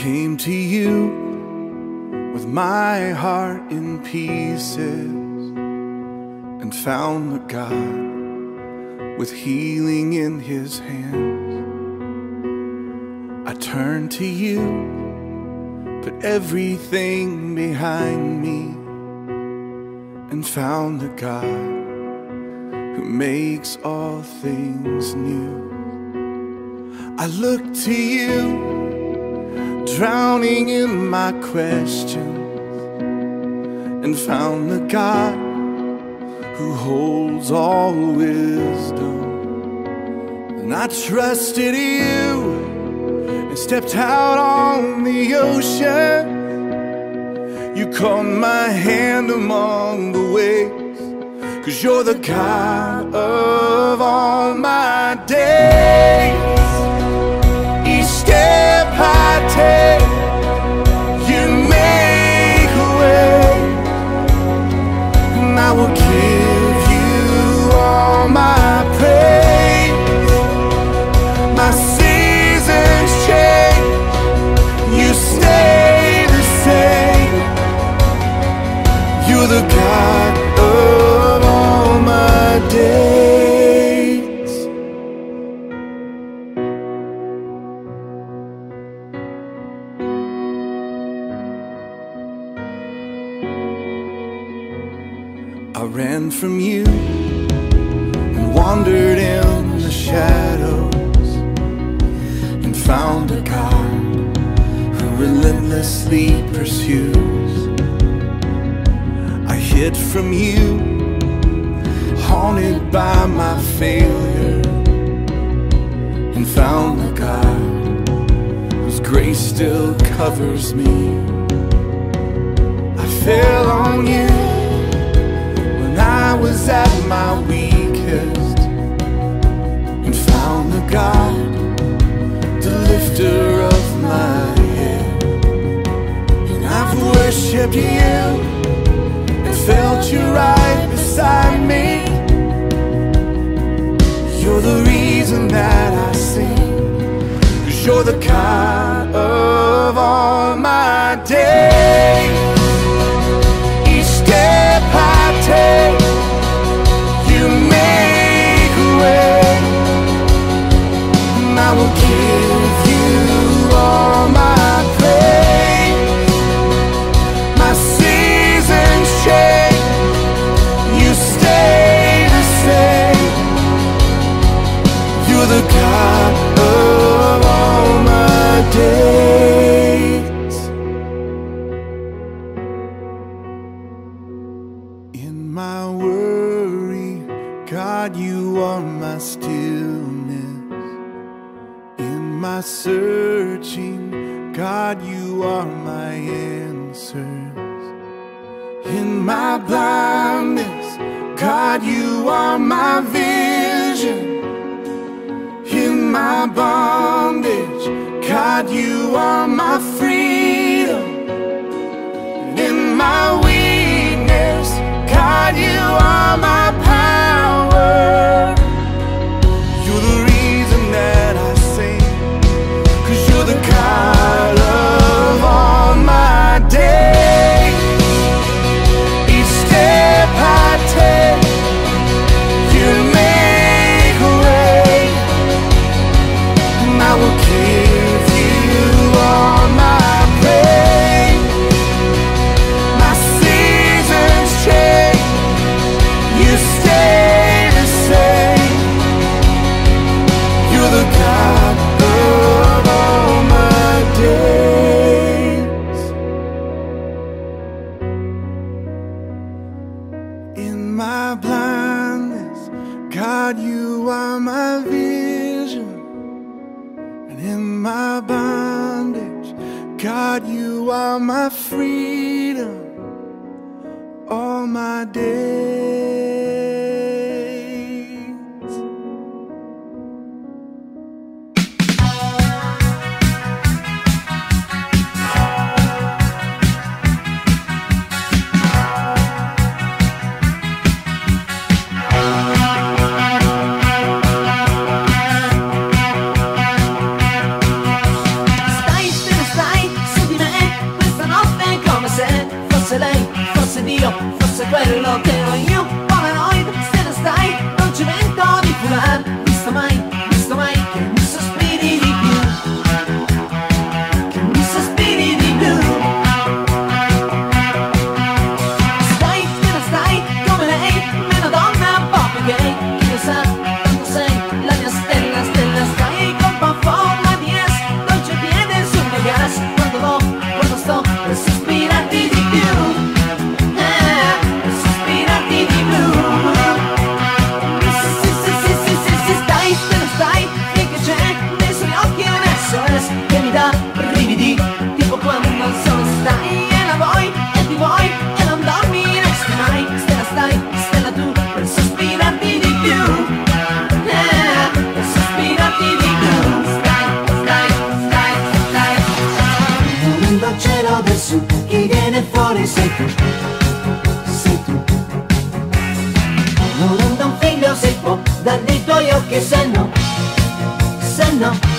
came to you with my heart in pieces and found the God with healing in his hands. I turned to you, put everything behind me, and found the God who makes all things new. I look to you drowning in my questions and found the God who holds all wisdom. And I trusted you and stepped out on the ocean. You caught my hand among the waves, cause you're the God of all my days. Take, I ran from you and wandered in the shadows and found a God who relentlessly pursues. I hid from you, haunted by my failure, and found a God whose grace still covers me. I fell on you was at my weakest and found the God, the lifter of my head. And I've worshipped you and felt you right beside me. You're the reason that I sing, cause you're the God of searching, God, you are my answers. In my blindness, God, you are my vision. In my bondage, God, you are my freedom. In my my bondage, God, you are my freedom. All my days. Può dai tuoi occhi se no, se no